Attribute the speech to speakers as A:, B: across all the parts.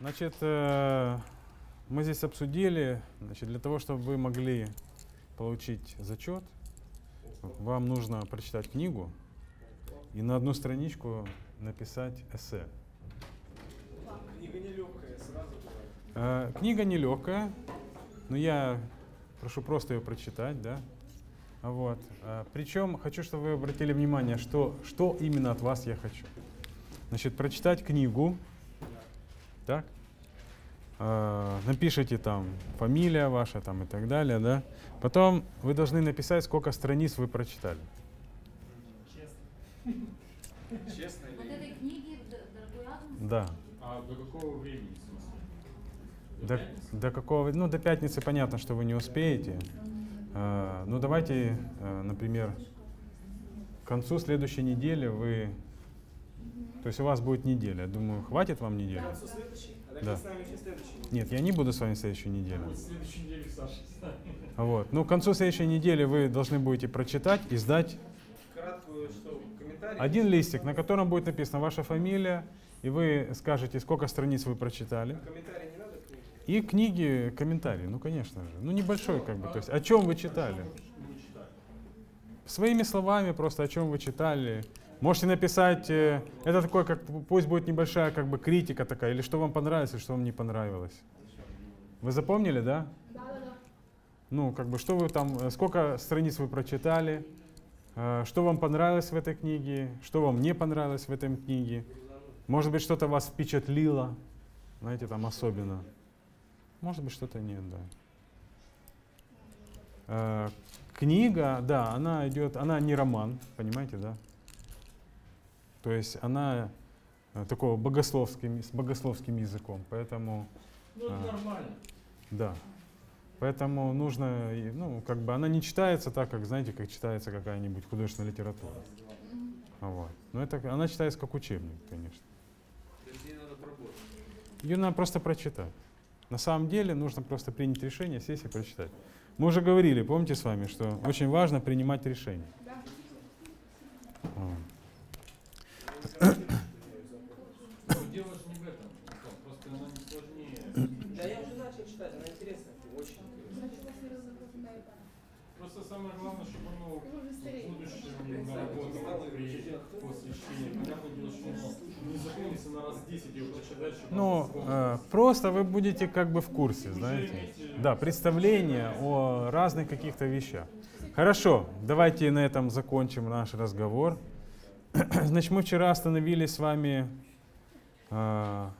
A: Значит, э, мы здесь обсудили, значит, для того, чтобы вы могли получить зачет, вам нужно прочитать книгу и на одну страничку написать эссе.
B: Книга нелегкая, сразу говорю.
A: Э, Книга нелегкая, но я прошу просто ее прочитать, да. Вот. А, Причем хочу, чтобы вы обратили внимание, что, что именно от вас я хочу. Значит, прочитать книгу, так, А, напишите там фамилия ваша там и так далее, да. Потом вы должны написать, сколько страниц вы прочитали.
B: Честно. Честно
C: Вот этой книги дорогой
A: Да.
D: А до какого времени?
A: До, до какого? Ну, до пятницы понятно, что вы не успеете. А, ну, давайте, а, например, к концу следующей недели вы... То есть у вас будет неделя. Я думаю, хватит вам недели?
B: А
A: Да. Нет, я не буду с вами следующую неделю.
D: Нами.
A: Вот. Ну, к концу следующей недели вы должны будете прочитать и сдать один листик, на котором будет написана ваша фамилия, и вы скажете, сколько страниц вы прочитали.
B: А?
A: И книги, комментарии, ну, конечно же. Ну, небольшой, как бы. То есть, о чем вы читали. Своими словами просто, о чем вы читали. Можете написать, э, это такое, как пусть будет небольшая как бы критика такая, или что вам понравилось, или что вам не понравилось. Вы запомнили, да?
C: Да, да, да.
A: Ну, как бы, что вы там, э, сколько страниц вы прочитали, э, что вам понравилось в этой книге, что вам не понравилось в этой книге. Может быть, что-то вас впечатлило, знаете, там особенно. Может быть, что-то нет, да. Книга, да, она идет, она не роман, понимаете, да? То есть она э, такого богословским, с богословским языком, поэтому
D: Ну, это
A: А.
D: нормально.
A: да. Поэтому нужно, ну, как бы она не читается так, как, знаете, как читается какая-нибудь художественная литература. Вот. Но это, она читается как учебник, конечно.
B: То есть ей надо поработать.
A: Ее надо просто прочитать. На самом деле нужно просто принять решение, сесть и прочитать. Мы уже говорили, помните с вами, что очень важно принимать решения. Вот.
D: Дело же не в этом. Просто она не сложнее.
B: Да я уже начал читать, она интересная, очень.
D: Просто самое главное, чтобы оно в будущем работало при оно не запомнится на раз 10 и прочитать, чтобы
A: Ну, э, просто вы будете как бы в курсе, знаете. Да, представление о разных каких-то вещах. Хорошо, давайте на этом закончим наш разговор. Значит, мы вчера остановились с вами, э,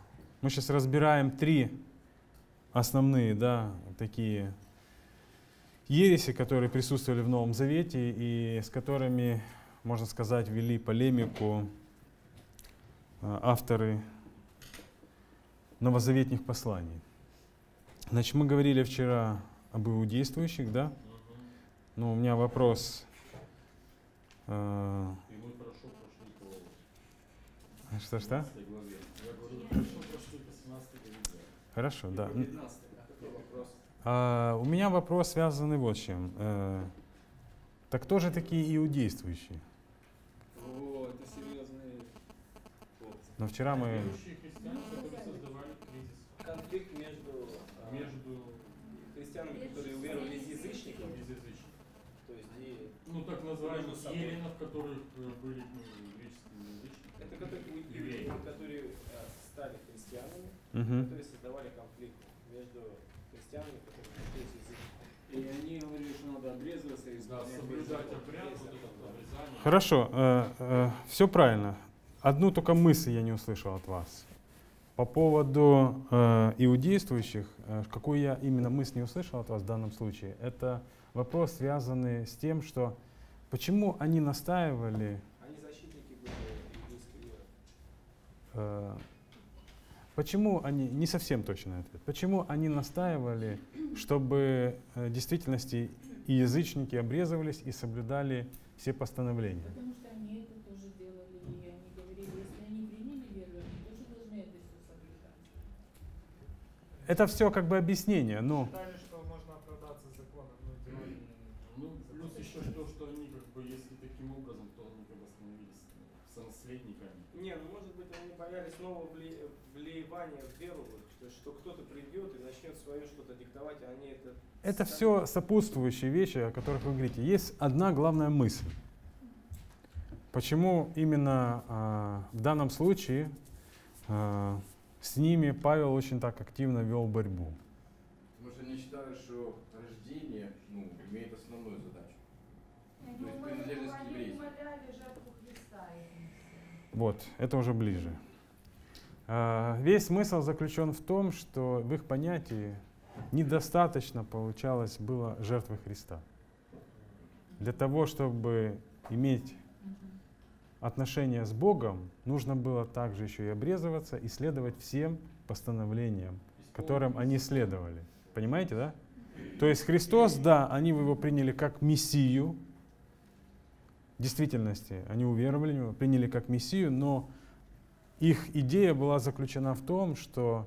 A: мы сейчас разбираем три основные, да, такие ереси, которые присутствовали в Новом Завете и с которыми, можно сказать, вели полемику э, авторы новозаветных посланий. Значит, мы говорили вчера об иудействующих, да? Ну, у меня вопрос. э,
D: И мы хорошо прошли по
A: Что-что?
D: 17 главе. Я говорю, хорошо прошли по 17 главе.
A: Хорошо, да.
B: 19 какой вопрос?
A: А, у меня вопрос связанный вот с чем. Э, так кто же такие иудействующие?
B: О, это серьезный хлопцы.
A: Но вчера мы...
D: Которые
B: Конфликт между, а,
D: между
B: христианами, которые уверовали из язычников,
D: язычниками.
B: то есть и
D: Ну, так называемых еленов, которых э, были ну, греческими язычниками.
B: это которые,
D: евреи.
B: которые а, стали христианами,
A: Мгм.
B: которые создавали конфликт между христианами, которые язычниками.
E: И они говорили, что надо обрезываться и
D: Да, соблюдать обряд, вот это обрезание.
A: Хорошо, все правильно. Одну только мысль я не услышал от вас. По поводу э, иудействующих, э, какую я именно мысль не услышал от вас в данном случае, это вопрос, связанный с тем, что почему они настаивали,
B: Они защитники были иудейской веры.
A: э, почему они, не совсем точный ответ, почему они настаивали, чтобы э, в действительности и язычники обрезывались и соблюдали все постановления.
F: Потому что они это тоже делали, и они говорили, если они приняли веру, они тоже должны это все соблюдать.
A: Это все как бы объяснение, но...
G: Считали, что можно оправдаться законом, но дело не-
D: Ну, плюс еще то, что они, как бы, если таким образом, то они как бы становились ну, сонаследниками.
B: Не, ну может быть они боялись нового вли- вливания в веру, что кто-то придет и начнет свое что-то диктовать, а они это...
A: Это все сопутствующие вещи, о которых вы говорите. Есть одна главная мысль. Почему именно а, в данном случае а, с ними Павел очень так активно вел борьбу?
H: Потому что они считают, что рождение ну, имеет основную задачу. То есть принадлежность к еврейству.
A: Вот, это уже ближе. А, Весь смысл заключен в том, что в их понятии недостаточно получалось было жертвы Христа. Для того, чтобы иметь отношения с Богом, нужно было также еще и обрезываться и следовать всем постановлениям, которым они следовали. Понимаете, да? То есть Христос, да, они его приняли как Мессию, в действительности они уверовали в него, приняли как Мессию, но их идея была заключена в том, что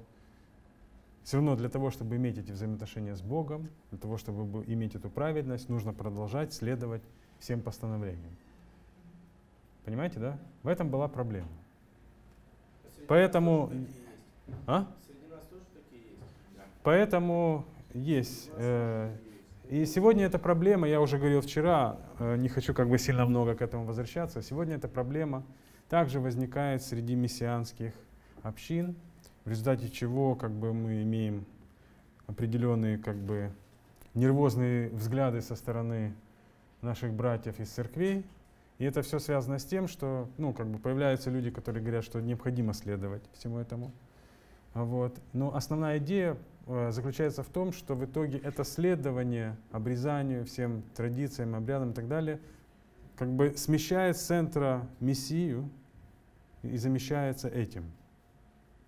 A: все равно для того, чтобы иметь эти взаимоотношения с Богом, для того, чтобы иметь эту праведность, нужно продолжать следовать всем постановлениям. Понимаете, да? В этом была проблема.
B: Среди
A: Поэтому-
B: есть.
A: А?
B: Среди нас тоже такие есть.
A: Поэтому есть. э, И сегодня эта проблема, я уже говорил вчера, э, не хочу как бы сильно много к этому возвращаться, сегодня эта проблема также возникает среди мессианских общин, в результате чего как бы мы имеем определенные как бы нервозные взгляды со стороны наших братьев из церквей. И это все связано с тем, что ну, как бы появляются люди, которые говорят, что необходимо следовать всему этому. Вот. Но основная идея э, заключается в том, что в итоге это следование обрезанию, всем традициям, обрядам и так далее, как бы смещает с центра Мессию и замещается этим.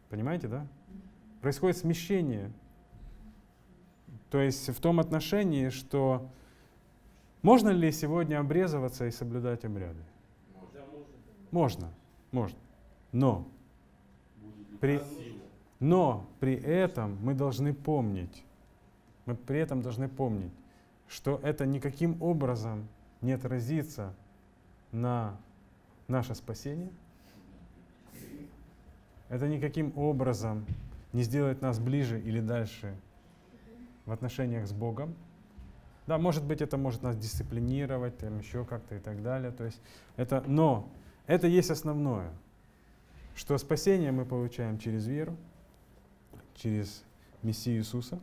A: Понимаете, да? Происходит смещение. То есть в том отношении, что можно ли сегодня обрезываться и соблюдать обряды?
B: Можно,
A: можно. Но при, но при этом мы должны помнить, мы при этом должны помнить, что это никаким образом не отразится на наше спасение. Это никаким образом не сделает нас ближе или дальше в отношениях с Богом. Да, может быть, это может нас дисциплинировать, там еще как-то и так далее. То есть это, но это есть основное, что спасение мы получаем через веру, через Мессию Иисуса,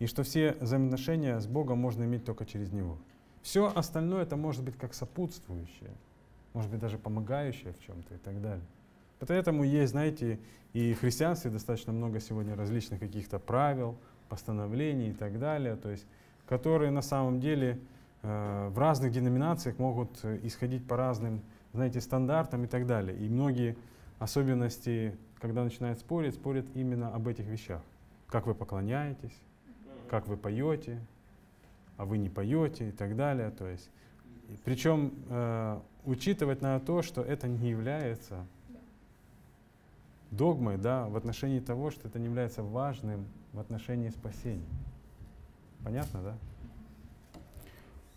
A: и что все взаимоотношения с Богом можно иметь только через Него. Все остальное это может быть как сопутствующее, может быть даже помогающее в чем-то и так далее. Поэтому есть, знаете, и в христианстве достаточно много сегодня различных каких-то правил, постановлений и так далее, то есть, которые на самом деле э, в разных деноминациях могут исходить по разным, знаете, стандартам и так далее. И многие особенности, когда начинают спорить, спорят именно об этих вещах. Как вы поклоняетесь, как вы поете, а вы не поете и так далее. То есть, причем э, учитывать надо то, что это не является догмой да, в отношении того, что это не является важным в отношении спасения. Понятно, да?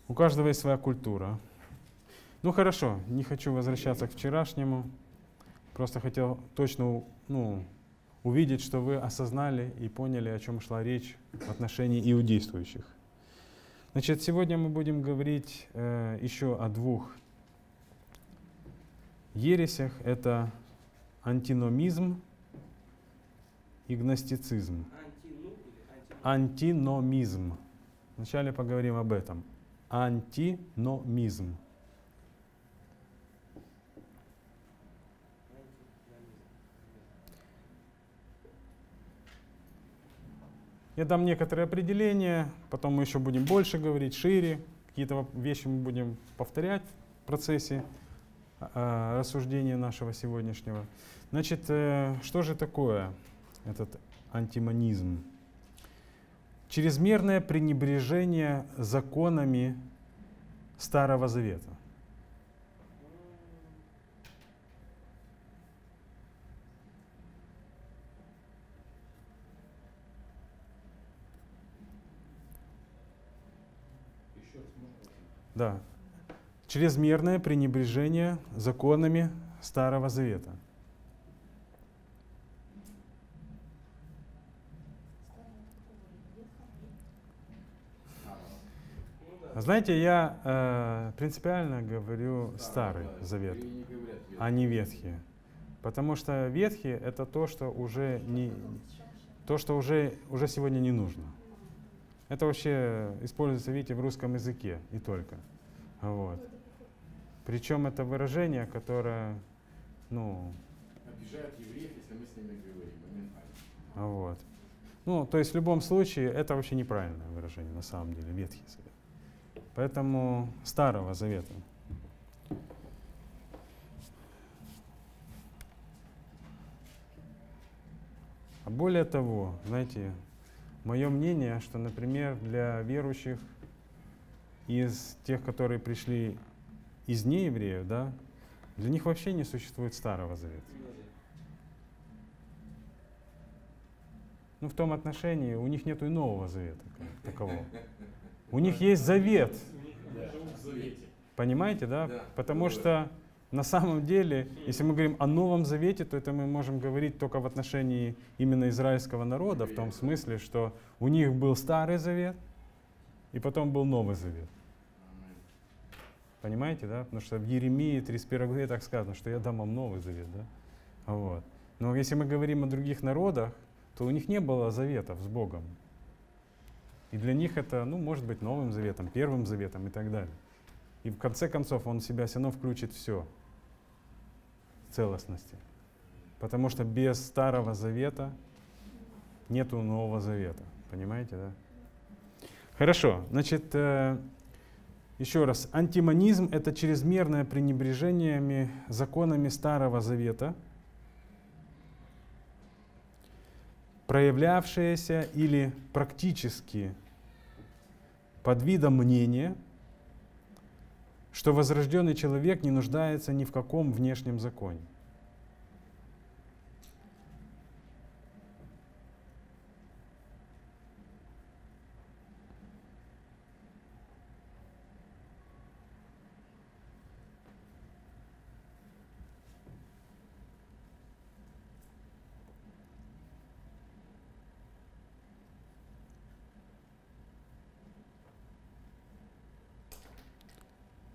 A: У каждого есть своя культура. Ну хорошо, не хочу возвращаться к вчерашнему. Просто хотел точно ну, увидеть, что вы осознали и поняли, о чем шла речь в отношении иудействующих. Значит, сегодня мы будем говорить э, еще о двух ересях. Это антиномизм и гностицизм. Антиномизм. Вначале поговорим об этом. Антиномизм. Я дам некоторые определения, потом мы еще будем больше говорить, шире. Какие-то вещи мы будем повторять в процессе рассуждения нашего сегодняшнего. Значит, э, что же такое этот антимонизм? Чрезмерное пренебрежение законами Старого Завета. Да. Чрезмерное пренебрежение законами Старого Завета. Знаете, я э, принципиально говорю Старый Завет, а не Ветхий. Потому что Ветхий это то, что уже не то, что уже, уже сегодня не нужно. Это вообще используется, видите, в русском языке и только. Вот. Причем это выражение, которое, ну,
H: Обижают евреев, если мы с ними говорим моментально.
A: вот. Ну, то есть в любом случае это вообще неправильное выражение на самом деле, Ветхий Завет. Поэтому Старого Завета. А более того, знаете, мое мнение, что, например, для верующих из тех, которые пришли из неевреев, да, для них вообще не существует Старого Завета. Ну, в том отношении у них нет и Нового Завета как такового. У них есть завет, понимаете, да? Потому что на самом деле, если мы говорим о Новом Завете, то это мы можем говорить только в отношении именно израильского народа, в том смысле, что у них был Старый Завет, и потом был Новый Завет. Понимаете, да? Потому что в Еремии 31 главе так сказано, что я дам вам Новый Завет, да? Вот. Но если мы говорим о других народах, то у них не было заветов с Богом. И для них это, ну, может быть, Новым Заветом, Первым Заветом и так далее. И в конце концов он в себя все равно включит все в целостности. Потому что без Старого Завета нету Нового Завета. Понимаете, да? Хорошо, значит, э, еще раз, антимонизм — это чрезмерное пренебрежениями законами Старого Завета, проявлявшееся или практически под видом мнения, что возрожденный человек не нуждается ни в каком внешнем законе.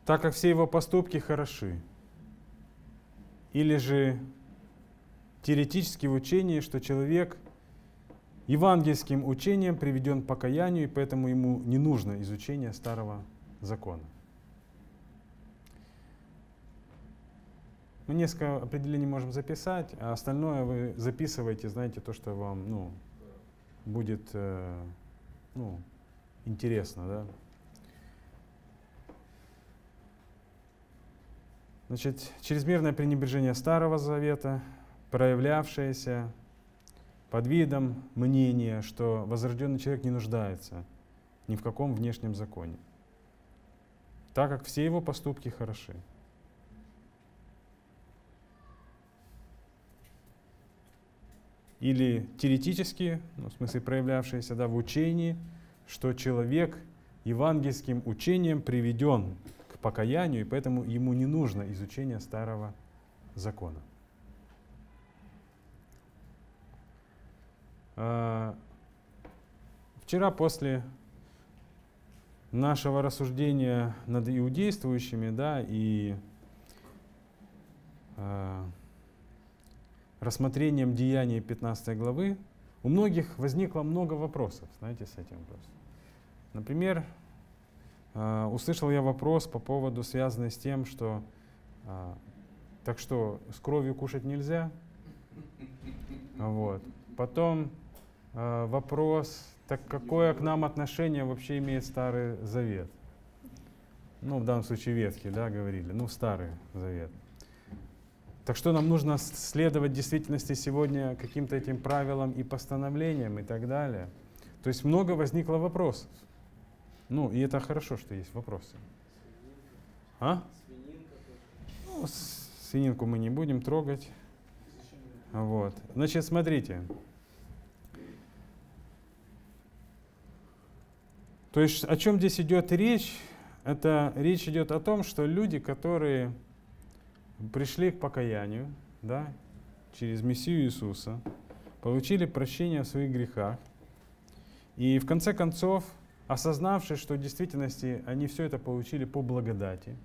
A: Так как все его поступки хороши. Или же теоретически в учении, что человек евангельским учением приведен к покаянию, и поэтому ему не нужно изучение старого закона. Мы несколько определений можем записать, а остальное вы записываете, знаете, то, что вам ну, будет э, ну, интересно. Да? Значит, чрезмерное пренебрежение Старого Завета, проявлявшееся под видом мнения, что возрожденный человек не нуждается ни в каком внешнем законе, так как все его поступки хороши. Или теоретически, ну, в смысле проявлявшееся да, в учении, что человек евангельским учением приведен покаянию, и поэтому ему не нужно изучение старого закона. А, Вчера после нашего рассуждения над иудействующими, да, и э, рассмотрением деяний 15 главы, у многих возникло много вопросов, знаете, с этим вопросом. Например, услышал я вопрос по поводу, связанный с тем, что э, так что с кровью кушать нельзя. Вот. Потом э, вопрос, так какое к нам отношение вообще имеет Старый Завет? Ну, в данном случае Ветхий, да, говорили, ну, Старый Завет. Так что нам нужно следовать действительности сегодня каким-то этим правилам и постановлениям и так далее. То есть много возникло вопросов. Ну, и это хорошо, что есть вопросы. А? Ну, свининку мы не будем трогать. Вот. Значит, смотрите. То есть о чем здесь идет речь? Это речь идет о том, что люди, которые пришли к покаянию, да, через Мессию Иисуса, получили прощение в своих грехах, и в конце концов, осознавши, что в действительности они все это получили по благодати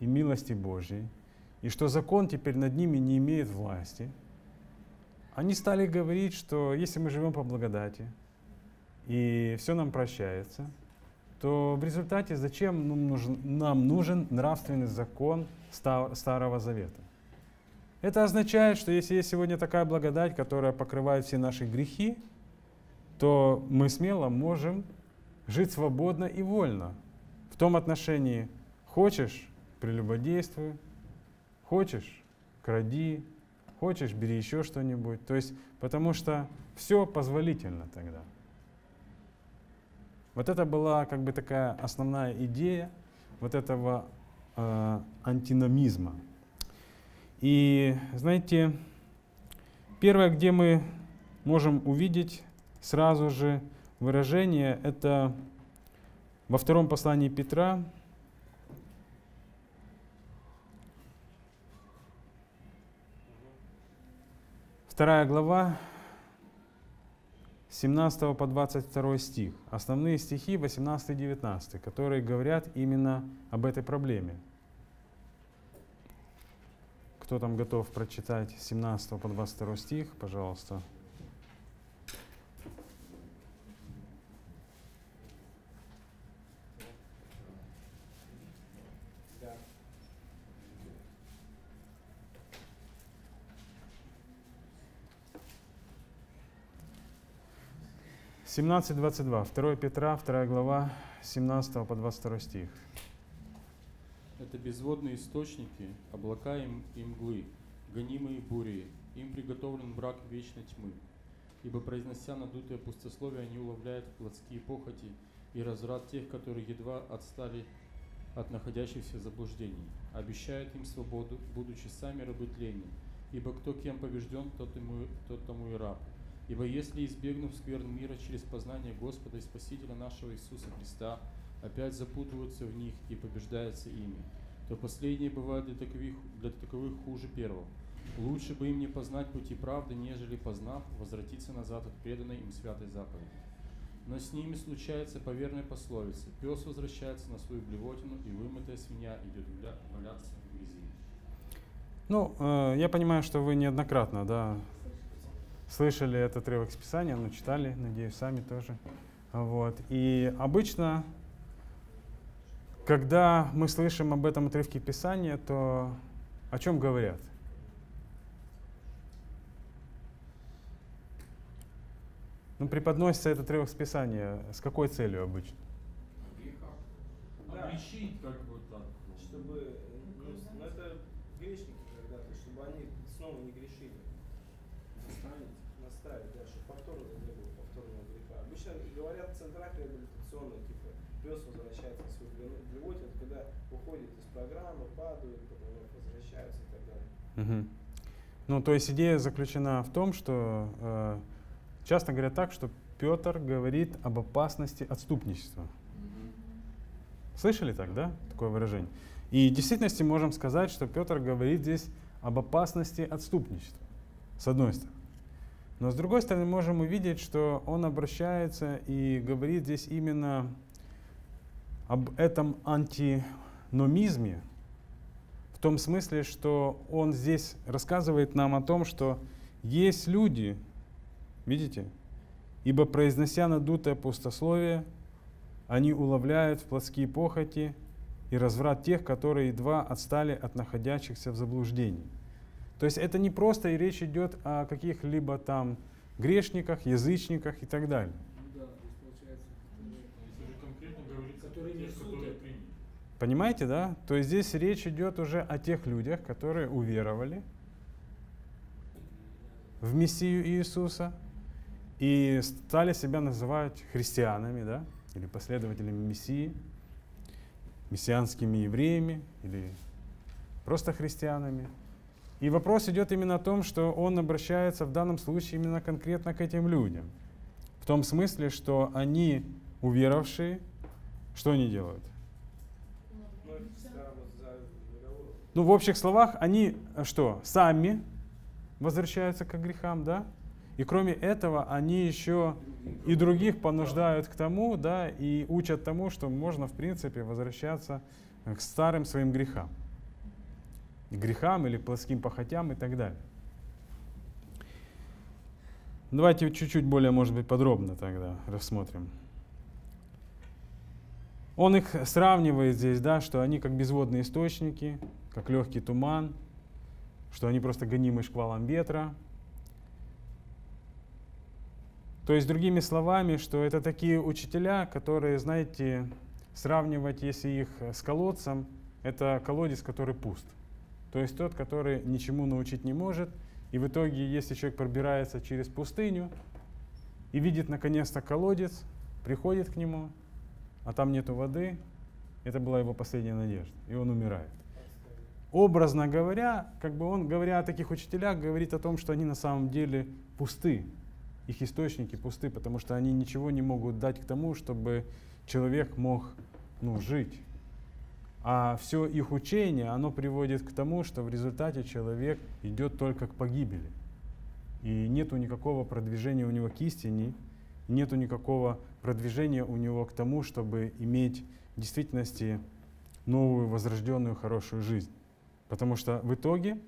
A: и милости Божьей, и что закон теперь над ними не имеет власти, они стали говорить, что если мы живем по благодати, и все нам прощается, то в результате зачем нам нужен, нам нужен нравственный закон Старого Завета? Это означает, что если есть сегодня такая благодать, которая покрывает все наши грехи, то мы смело можем жить свободно и вольно. В том отношении, хочешь, прелюбодействуй, хочешь, кради, хочешь, бери еще что-нибудь. То есть, потому что все позволительно тогда. Вот это была как бы такая основная идея вот этого э, антиномизма. И знаете, первое, где мы можем увидеть сразу же выражение, это во втором послании Петра, вторая глава, 17 по 22 стих. Основные стихи 18 и 19, которые говорят именно об этой проблеме. Кто там готов прочитать 17 по 22 стих, пожалуйста.
B: Да.
A: 17.22, 2 Петра, 2 глава, 17 по 22 стих.
D: Это безводные источники, облака и, м- и мглы, гонимые бурей. Им приготовлен брак вечной тьмы. Ибо, произнося надутое пустословие, они уловляют плотские похоти и разврат тех, которые едва отстали от находящихся в заблуждении. Обещают им свободу, будучи сами рабы тления. Ибо кто кем побежден, тот, ему, тот тому и раб. Ибо если, избегнув скверн мира через познание Господа и Спасителя нашего Иисуса Христа, опять запутываются в них и побеждаются ими, то последние бывают для таковых, для таковых хуже первого. Лучше бы им не познать пути правды, нежели познав, возвратиться назад от преданной им святой заповеди. Но с ними случается по верной пословице. Пес возвращается на свою блевотину, и вымытая свинья идет валяться в грязи.
A: Ну, э, я понимаю, что вы неоднократно, да, слышали этот отрывок из Писания, но читали, надеюсь, сами тоже. Вот. И обычно, когда мы слышим об этом отрывке Писания, то о чем говорят? Ну, преподносится этот отрывок с Писания с какой целью обычно?
D: Обличить как бы так.
B: Чтобы, ну, с- ну, это грешники когда-то, чтобы они снова не грешили. Наставить. Наставить, да, чтобы повторно не было повторного греха. Обычно говорят в центрах реабилитационных, типа, пес возвращается в свою блю- блевотину, это когда уходит из программы, падают, потом вновь возвращаются и так
A: Мгм. Ну, то есть идея заключена в том, что э, часто говорят так, что Петр говорит об опасности отступничества. Слышали так, да, такое выражение? И в действительности можем сказать, что Петр говорит здесь об опасности отступничества, с одной стороны. Но с другой стороны можем увидеть, что он обращается и говорит здесь именно об этом антиномизме, том смысле, что он здесь рассказывает нам о том, что есть люди, видите, ибо произнося надутое пустословие, они уловляют в плотские похоти и разврат тех, которые едва отстали от находящихся в заблуждении. То есть это не просто и речь идет о каких-либо там грешниках, язычниках и так далее.
E: Ну да, то есть получается, которые-
D: Если же конкретно говорится о
E: Которые
D: тех,
E: несут
D: которые
E: это.
D: приняли.
A: Понимаете, да? То есть здесь речь идет уже о тех людях, которые уверовали в Мессию Иисуса и стали себя называть христианами, да, или последователями Мессии, мессианскими евреями или просто христианами. И вопрос идет именно о том, что он обращается в данном случае именно конкретно к этим людям. В том смысле, что они, уверовавшие, что они делают? Ну, в общих словах, они э, что, сами возвращаются к грехам, да? И кроме этого, они еще и других понуждают к тому, да, и учат тому, что можно, в принципе, возвращаться к старым своим грехам. Грехам или плоским похотям и так далее. Давайте чуть-чуть более, может быть, подробно тогда рассмотрим. Он их сравнивает здесь, да, что они как безводные источники, как легкий туман, что они просто гонимы шквалом ветра. То есть, другими словами, что это такие учителя, которые, знаете, сравнивать, если их с колодцем, это колодец, который пуст. То есть тот, который ничему научить не может – и в итоге, если человек пробирается через пустыню и видит наконец-то колодец, приходит к нему, а там нету воды, это была его последняя надежда, и он умирает. Образно говоря, как бы он, говоря о таких учителях, говорит о том, что они на самом деле пусты, их источники пусты, потому что они ничего не могут дать к тому, чтобы человек мог ну, жить. А все их учение, оно приводит к тому, что в результате человек идет только к погибели. И нету никакого продвижения у него к истине, нету никакого продвижения у него к тому, чтобы иметь в действительности новую, возрожденную, хорошую жизнь. Потому что в итоге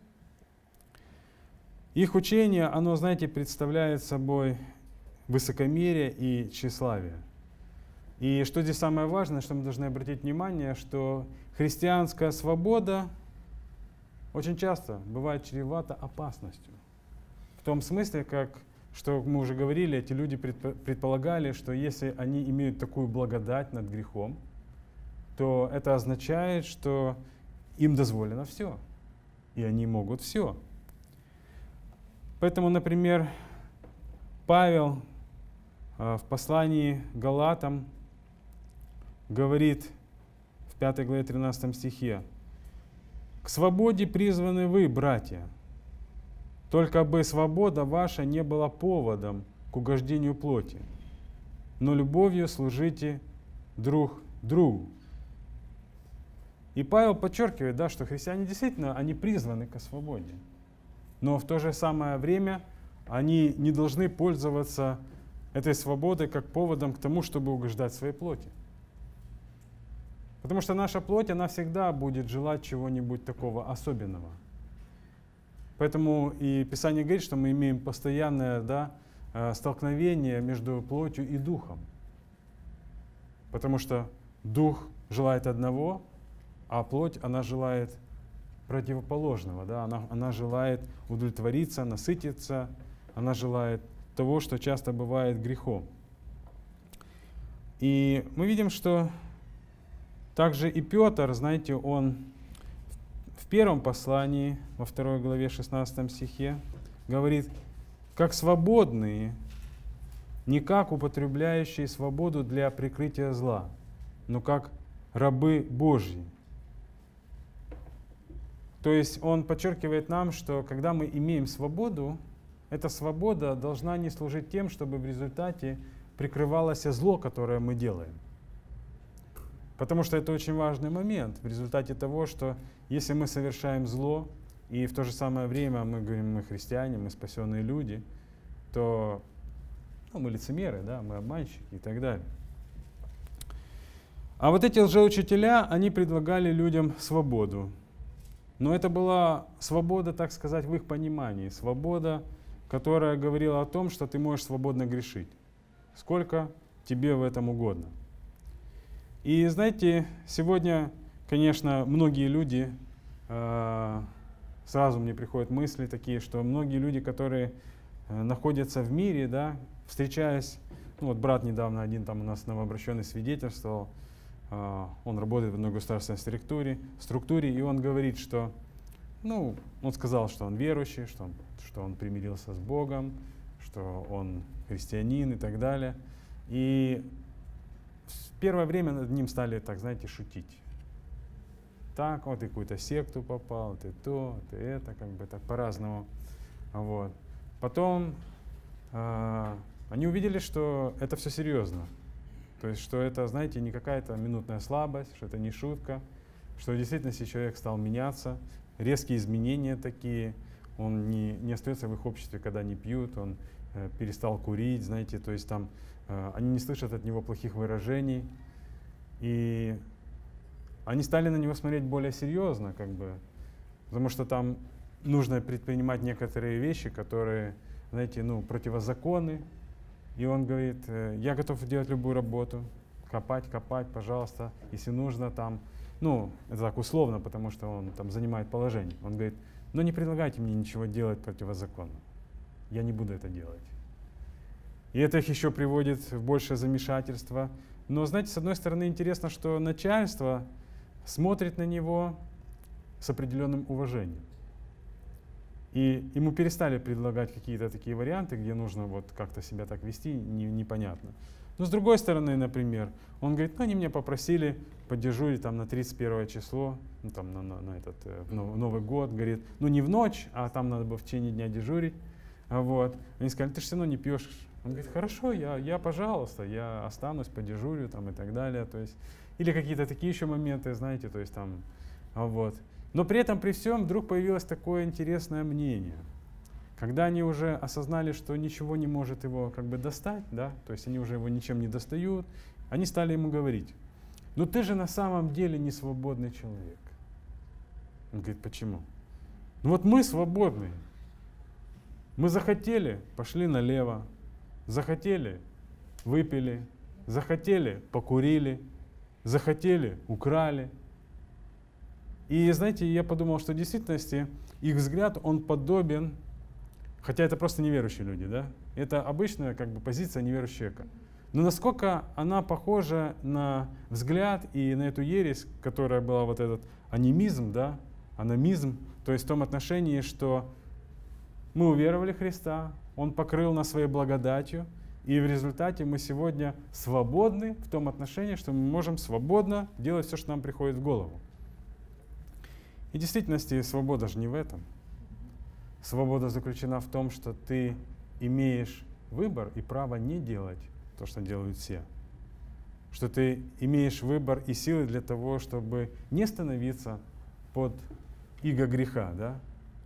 A: их учение, оно, знаете, представляет собой высокомерие и тщеславие. И что здесь самое важное, что мы должны обратить внимание, что христианская свобода очень часто бывает чревата опасностью. В том смысле, как, что мы уже говорили, эти люди предполагали, что если они имеют такую благодать над грехом, то это означает, что им дозволено все. И они могут все. Поэтому, например, Павел э, в послании Галатам говорит в 5 главе 13 стихе, «К свободе призваны вы, братья, только бы свобода ваша не была поводом к угождению плоти, но любовью служите друг другу». И Павел подчеркивает, да, что христиане действительно, они призваны к свободе. Но в то же самое время они не должны пользоваться этой свободой как поводом к тому, чтобы угождать своей плоти. Потому что наша плоть, она всегда будет желать чего-нибудь такого особенного. Поэтому и Писание говорит, что мы имеем постоянное да, э, столкновение между плотью и духом. Потому что дух желает одного, а плоть, она желает противоположного. Да? Она, она желает удовлетвориться, насытиться, она желает того, что часто бывает грехом. И мы видим, что также и Петр, знаете, он в первом послании, во второй главе 16 стихе, говорит, как свободные, не как употребляющие свободу для прикрытия зла, но как рабы Божьи. То есть он подчеркивает нам, что когда мы имеем свободу, эта свобода должна не служить тем, чтобы в результате прикрывалось зло, которое мы делаем. Потому что это очень важный момент в результате того, что если мы совершаем зло, и в то же самое время мы говорим, мы христиане, мы спасенные люди, то ну, мы лицемеры, да, мы обманщики и так далее. А вот эти лжеучителя, они предлагали людям свободу. Но это была свобода, так сказать, в их понимании. Свобода, которая говорила о том, что ты можешь свободно грешить. Сколько тебе в этом угодно. И знаете, сегодня, конечно, многие люди, э, сразу мне приходят мысли такие, что многие люди, которые э, находятся в мире, да, встречаясь, ну вот брат недавно один там у нас новообращенный свидетельствовал, он работает в одной государственной структуре, структуре, и он говорит, что, ну, он сказал, что он верующий, что он, что он примирился с Богом, что он христианин и так далее. И первое время над ним стали, так знаете, шутить. Так, вот ты какую-то секту попал, ты то, ты это, как бы так по-разному. Вот. Потом э, они увидели, что это все серьезно. То есть, что это, знаете, не какая-то минутная слабость, что это не шутка. что в действительности человек стал меняться, резкие изменения такие, он не, не остается в их обществе, когда они пьют, он э, перестал курить, знаете, то есть там э, они не слышат от него плохих выражений, и они стали на него смотреть более серьезно, как бы, потому что там нужно предпринимать некоторые вещи, которые, знаете, ну, противозаконны, и он говорит, э, я готов делать любую работу, копать, копать, пожалуйста, если нужно там, ну, это так условно, потому что он там занимает положение. Он говорит, но не предлагайте мне ничего делать противозаконно. Я не буду это делать. И это их еще приводит в большее замешательство. Но, знаете, с одной стороны, интересно, что начальство смотрит на него с определенным уважением. И ему перестали предлагать какие-то такие варианты, где нужно вот как-то себя так вести, не, непонятно. Но с другой стороны, например, он говорит, ну они меня попросили поддежурить там на 31 число, ну, там на, на, на этот э, в Новый год, говорит, ну не в ночь, а там надо было в течение дня дежурить. А вот. Они сказали, ты же все равно не пьешь. Он говорит, хорошо, я, я пожалуйста, я останусь, подежурю там и так далее. То есть, или какие-то такие еще моменты, знаете, то есть там, а вот. Но при этом, при всем, вдруг появилось такое интересное мнение. Когда они уже осознали, что ничего не может его как бы достать, да, то есть они уже его ничем не достают, они стали ему говорить, ну ты же на самом деле не свободный человек. Он говорит, почему? Ну вот мы свободные. Мы захотели, пошли налево, захотели, выпили, захотели, покурили, захотели, украли, и знаете, я подумал, что в действительности их взгляд, он подобен, хотя это просто неверующие люди, да? Это обычная как бы позиция неверующего человека. Но насколько она похожа на взгляд и на эту ересь, которая была вот этот анимизм, да, аномизм, то есть в том отношении, что мы уверовали Христа, Он покрыл нас своей благодатью, и в результате мы сегодня свободны в том отношении, что мы можем свободно делать все, что нам приходит в голову. И в действительности свобода же не в этом. Свобода заключена в том, что ты имеешь выбор и право не делать то, что делают все. Что ты имеешь выбор и силы для того, чтобы не становиться под иго греха, да?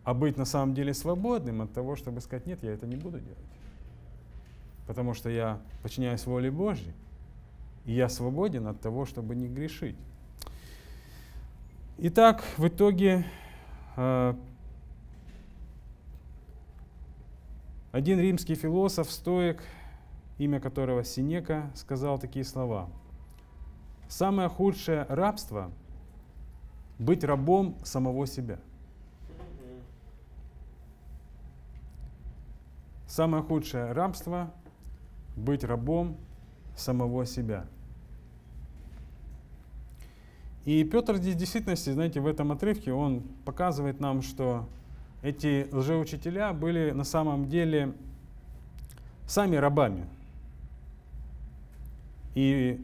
A: а быть на самом деле свободным от того, чтобы сказать, нет, я это не буду делать. Потому что я подчиняюсь воле Божьей, и я свободен от того, чтобы не грешить. Итак, в итоге э, один римский философ, стоик, имя которого Синека, сказал такие слова. Самое худшее рабство – быть рабом самого себя. Самое худшее рабство – быть рабом самого себя – и Петр здесь в действительности, знаете, в этом отрывке он показывает нам, что эти лжеучителя были на самом деле сами рабами. И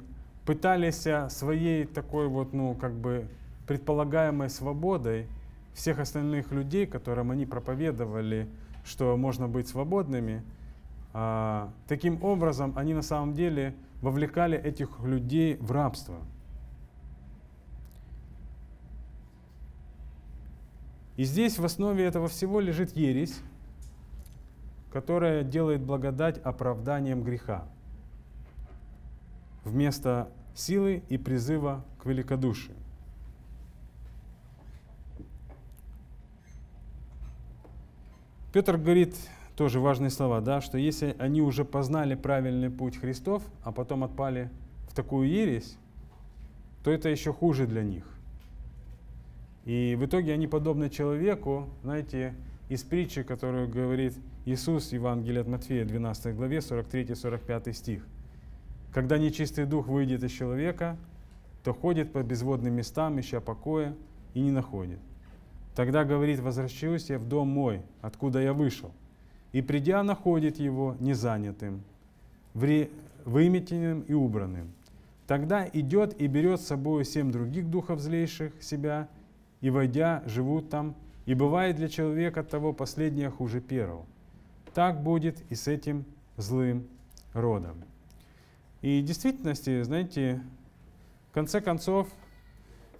A: пытались своей такой вот, ну, как бы предполагаемой свободой всех остальных людей, которым они проповедовали, что можно быть свободными, а, таким образом они на самом деле вовлекали этих людей в рабство – И здесь в основе этого всего лежит ересь, которая делает благодать оправданием греха вместо силы и призыва к великодушию. Петр говорит тоже важные слова, да, что если они уже познали правильный путь Христов, а потом отпали в такую ересь, то это еще хуже для них. И в итоге они подобны человеку, знаете, из притчи, которую говорит Иисус в Евангелии от Матфея, 12 главе, 43-45 стих. Когда нечистый дух выйдет из человека, то ходит по безводным местам, ища покоя, и не находит. Тогда говорит, возвращусь я в дом мой, откуда я вышел. И придя, находит его незанятым, выметенным и убранным. Тогда идет и берет с собой семь других духов злейших себя и, войдя, живут там, и бывает для человека того последнее хуже первого. Так будет и с этим злым родом. И в действительности, знаете, в конце концов,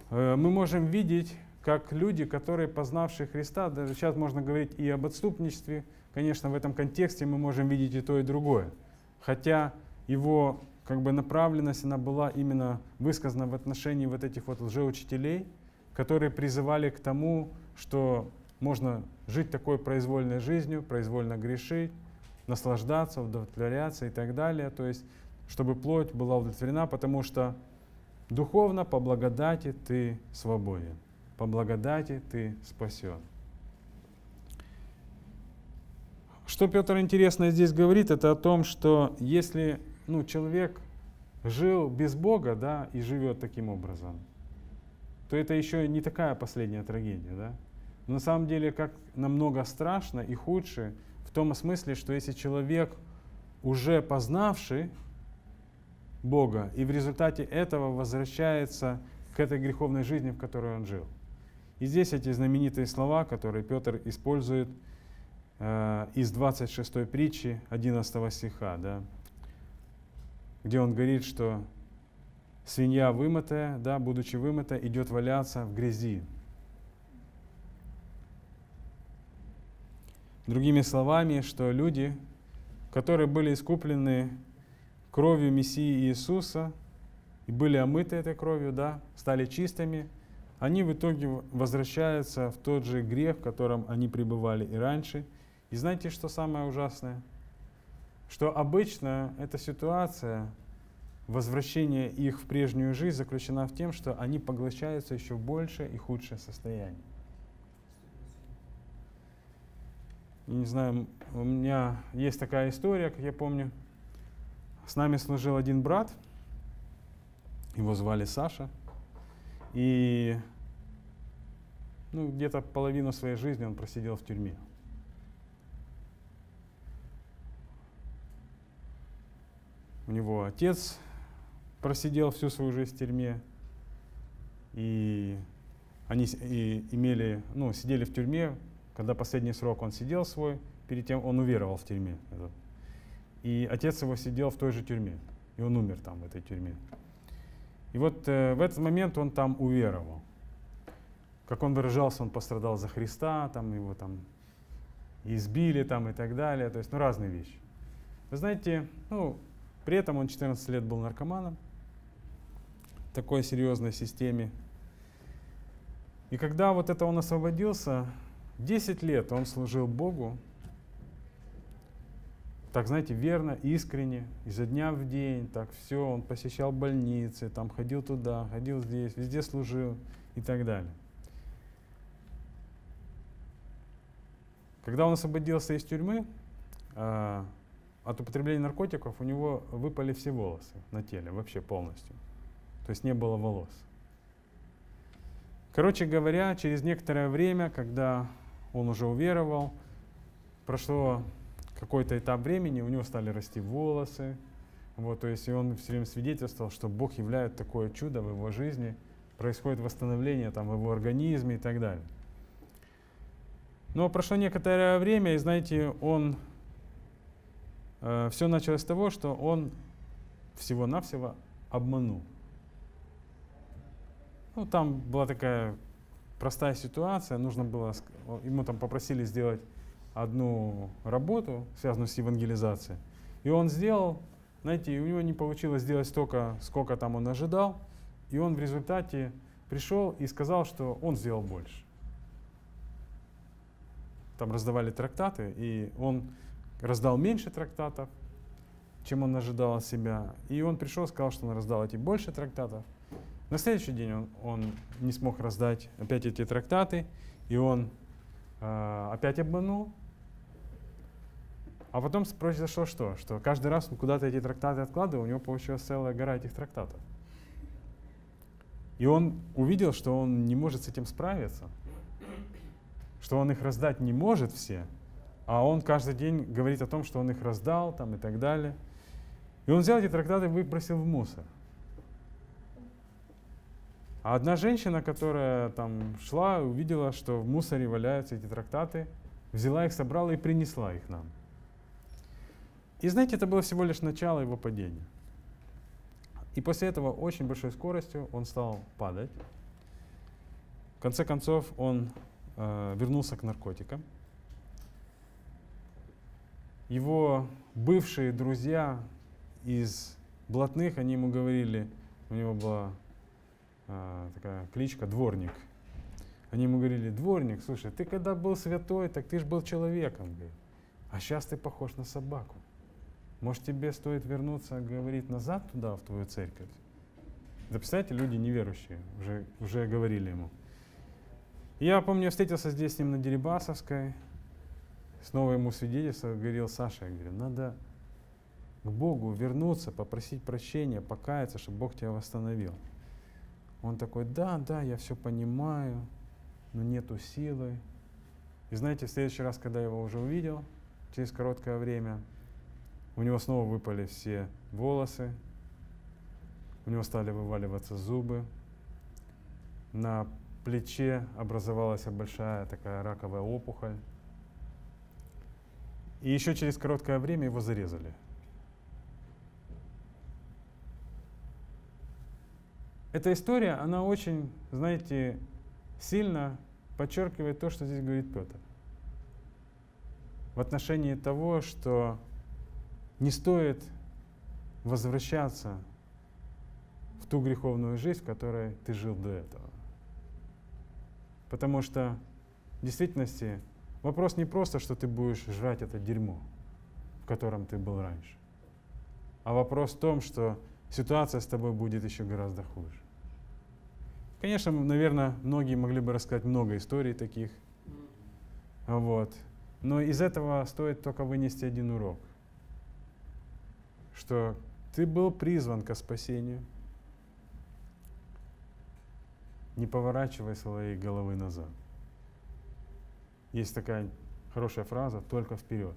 A: э, мы можем видеть, как люди, которые, познавшие Христа, даже сейчас можно говорить и об отступничестве, конечно, в этом контексте мы можем видеть и то, и другое. Хотя его как бы направленность, она была именно высказана в отношении вот этих вот лжеучителей, которые призывали к тому, что можно жить такой произвольной жизнью, произвольно грешить, наслаждаться, удовлетворяться и так далее. То есть, чтобы плоть была удовлетворена, потому что духовно по благодати ты свободен, по благодати ты спасен. Что Петр интересно здесь говорит, это о том, что если ну, человек жил без Бога, да, и живет таким образом, то это еще не такая последняя трагедия, да. Но на самом деле, как намного страшно и худше в том смысле, что если человек уже познавший Бога, и в результате этого возвращается к этой греховной жизни, в которой он жил. И здесь эти знаменитые слова, которые Петр использует э, из 26 притчи 11 стиха, да, где он говорит, что свинья вымытая, да, будучи вымытая, идет валяться в грязи. Другими словами, что люди, которые были искуплены кровью Мессии Иисуса и были омыты этой кровью, да, стали чистыми, они в итоге возвращаются в тот же грех, в котором они пребывали и раньше. И знаете, что самое ужасное? что обычно эта ситуация возвращения их в прежнюю жизнь заключена в том, что они поглощаются еще в большее и худшее состояние. Не знаю, у меня есть такая история, как я помню. С нами служил один брат, его звали Саша, и ну, где-то половину своей жизни он просидел в тюрьме. У него отец просидел всю свою жизнь в тюрьме, и они и имели, ну, сидели в тюрьме, когда последний срок он сидел свой, перед тем он уверовал в тюрьме. И отец его сидел в той же тюрьме, и он умер там, в этой тюрьме. И вот э, в этот момент он там уверовал. Как он выражался, он пострадал за Христа, там его там избили там и так далее, то есть ну, разные вещи. Вы знаете, ну, при этом он 14 лет был наркоманом такой серьезной системе. И когда вот это он освободился, 10 лет он служил Богу, так, знаете, верно, искренне, изо дня в день, так все, он посещал больницы, там ходил туда, ходил здесь, везде служил и так далее. Когда он освободился из тюрьмы, а, от употребления наркотиков у него выпали все волосы на теле, вообще полностью. То есть не было волос. Короче говоря, через некоторое время, когда он уже уверовал, прошло какой-то этап времени, у него стали расти волосы. Вот, то есть и он все время свидетельствовал, что Бог являет такое чудо в его жизни, происходит восстановление там, в его организме и так далее. Но прошло некоторое время, и знаете, он Э, все началось с того, что он всего-навсего обманул. Ну, там была такая простая ситуация, нужно было, ему там попросили сделать одну работу, связанную с евангелизацией. И он сделал, знаете, и у него не получилось сделать столько, сколько там он ожидал, и он в результате пришел и сказал, что он сделал больше. Там раздавали трактаты, и он раздал меньше трактатов, чем он ожидал от себя. И он пришел сказал, что он раздал эти больше трактатов. На следующий день он, он не смог раздать опять эти трактаты, и он э, опять обманул. А потом произошло что? Что каждый раз он куда-то эти трактаты откладывал, у него получилась целая гора этих трактатов. И он увидел, что он не может с этим справиться, что он их раздать не может все – а он каждый день говорит о том, что он их раздал там, и так далее. И он взял эти трактаты и выбросил в мусор. А одна женщина, которая там шла, увидела, что в мусоре валяются эти трактаты, взяла их, собрала и принесла их нам. И знаете, это было всего лишь начало его падения. И после этого очень большой скоростью он стал падать. В конце концов, он э, вернулся к наркотикам. Его бывшие друзья из блатных, они ему говорили, у него была э, такая кличка «Дворник». Они ему говорили, дворник, слушай, ты когда был святой, так ты же был человеком, а сейчас ты похож на собаку. Может, тебе стоит вернуться, говорит, назад туда, в твою церковь? Да представляете, люди неверующие, уже, уже говорили ему. Я помню, встретился здесь с ним на Дерибасовской, снова ему свидетельство, говорил Саша, я говорю, надо к Богу вернуться, попросить прощения, покаяться, чтобы Бог тебя восстановил. Он такой, да, да, я все понимаю, но нету силы. И знаете, в следующий раз, когда я его уже увидел, через короткое время, у него снова выпали все волосы, у него стали вываливаться зубы, на плече образовалась большая такая раковая опухоль. И еще через короткое время его зарезали. Эта история, она очень, знаете, сильно подчеркивает то, что здесь говорит Петр. В отношении того, что не стоит возвращаться в ту греховную жизнь, в которой ты жил до этого. Потому что в действительности вопрос не просто, что ты будешь жрать это дерьмо, в котором ты был раньше, а вопрос в том, что ситуация с тобой будет еще гораздо хуже. Конечно, наверное, многие могли бы рассказать много историй таких. Вот. Но из этого стоит только вынести один урок. Что ты был призван к спасению. Не поворачивай своей головы назад. Есть такая хорошая фраза «только вперед».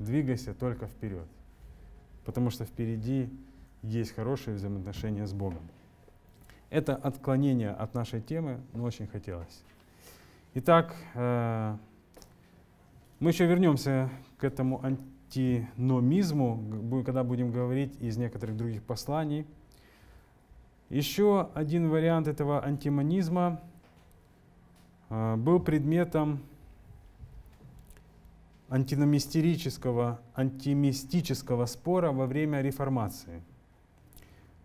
A: Двигайся только вперед. Потому что впереди есть хорошие взаимоотношения с Богом. Это отклонение от нашей темы, но очень хотелось. Итак, э, мы еще вернемся к этому антиномизму, когда будем говорить из некоторых других посланий. Еще один вариант этого антимонизма э, был предметом антиномистерического, антимистического спора во время реформации –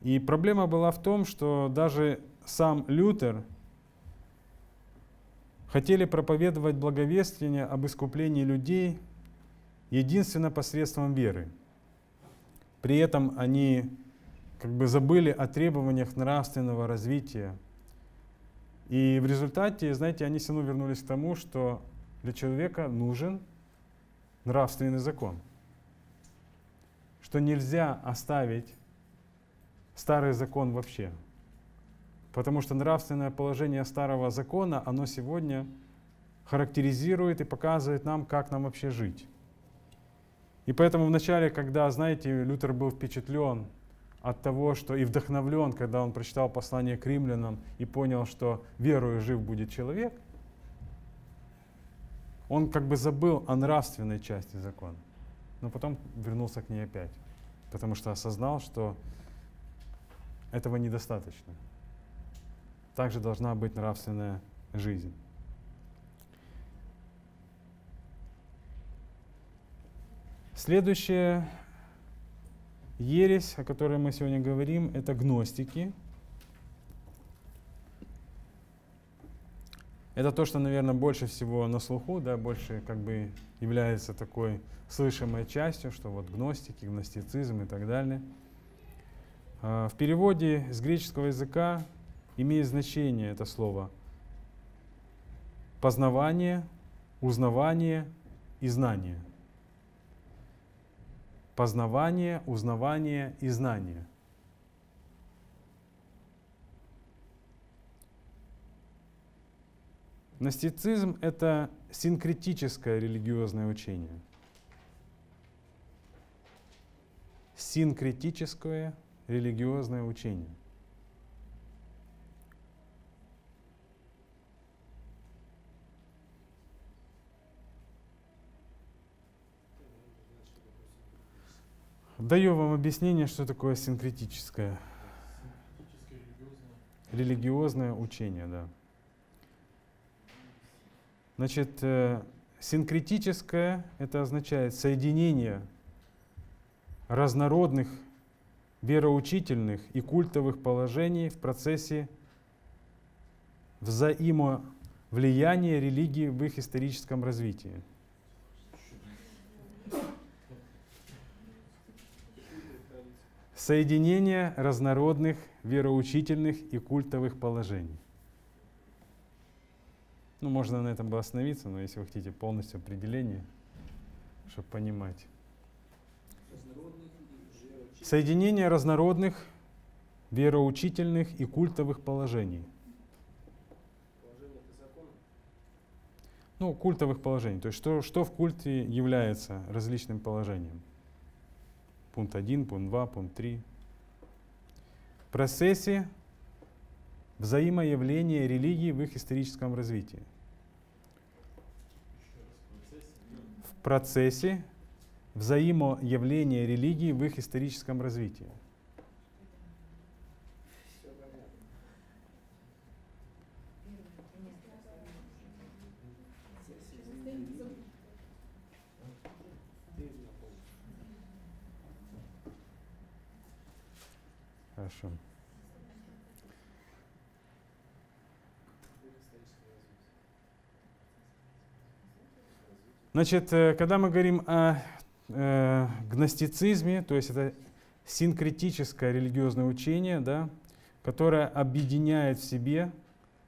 A: и проблема была в том, что даже сам Лютер хотели проповедовать благовествие об искуплении людей единственно посредством веры. При этом они как бы забыли о требованиях нравственного развития. И в результате, знаете, они все равно вернулись к тому, что для человека нужен нравственный закон. Что нельзя оставить старый закон вообще. Потому что нравственное положение старого закона, оно сегодня характеризует и показывает нам, как нам вообще жить. И поэтому вначале, когда, знаете, Лютер был впечатлен от того, что и вдохновлен, когда он прочитал послание к римлянам и понял, что верою жив будет человек, он как бы забыл о нравственной части закона. Но потом вернулся к ней опять, потому что осознал, что этого недостаточно. Также должна быть нравственная жизнь. Следующая ересь, о которой мы сегодня говорим, это гностики. Это то, что, наверное, больше всего на слуху, да, больше как бы является такой слышимой частью, что вот гностики, гностицизм и так далее – в переводе с греческого языка имеет значение это слово познавание, узнавание и знание. Познавание, узнавание и знание. Гностицизм — это синкретическое религиозное учение. Синкретическое религиозное учение. Даю вам объяснение, что такое синкретическое. религиозное учение, да. Значит, э, синкретическое это означает соединение разнородных вероучительных и культовых положений в процессе взаимовлияния религии в их историческом развитии. Соединение разнородных вероучительных и культовых положений. Ну, можно на этом бы остановиться, но если вы хотите полностью определение, чтобы понимать. Соединение разнородных вероучительных и культовых положений. Ну, культовых положений. То есть что, что в культе является различным положением? Пункт 1, пункт 2, пункт 3. В процессе взаимоявления религии в их историческом развитии. В процессе взаимоявления религии в их историческом развитии. Хорошо. Значит, э, когда мы говорим о э, гностицизме, то есть это синкретическое религиозное учение, да, которое объединяет в себе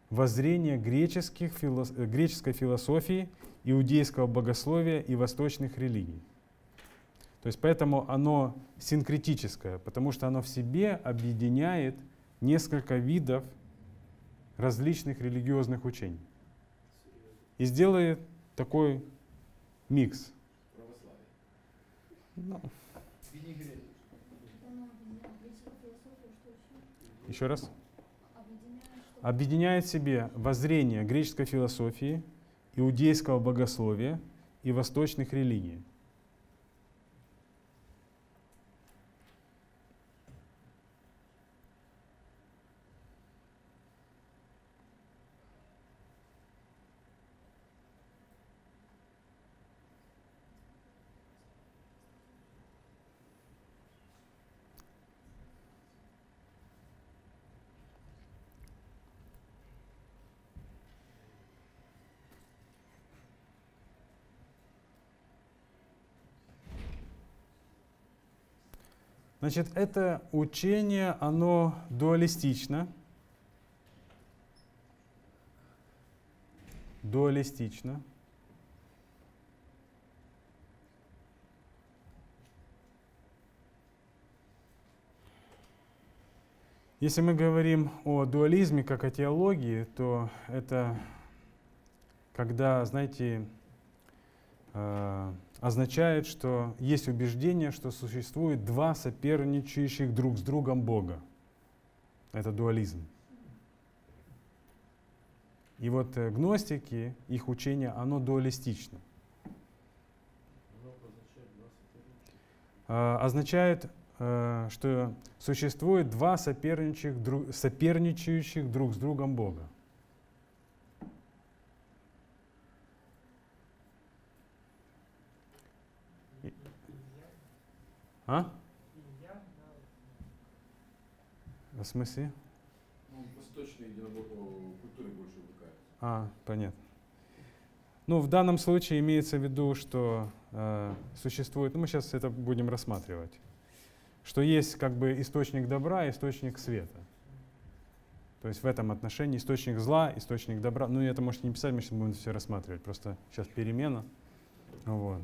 A: воззрение греческих, филос- э, греческой философии, иудейского богословия и восточных религий. То есть поэтому оно синкретическое, потому что оно в себе объединяет несколько видов различных религиозных учений. И сделает такой микс. Ну,
C: еще?
A: раз.
C: Объединяет
A: в себе воззрение греческой философии, иудейского богословия и восточных религий. Значит, это учение, оно дуалистично. Дуалистично. Если мы говорим о дуализме как о теологии, то это когда, знаете, означает, что есть убеждение, что существует два соперничающих друг с другом Бога. Это дуализм. И вот э, гностики, их учение, оно дуалистично. А, Означает, э, что существует два соперничающих друг с другом Бога. А?
G: Да,
A: В смысле?
H: Ну, восточные культуры больше увлекаются.
A: А, понятно. Ну, в данном случае имеется в виду, что э, существует, ну, мы сейчас это будем рассматривать, что есть как бы источник добра и источник света. То есть в этом отношении источник зла, источник добра. Ну, это можете не писать, мы сейчас будем все рассматривать. Просто сейчас перемена. Вот.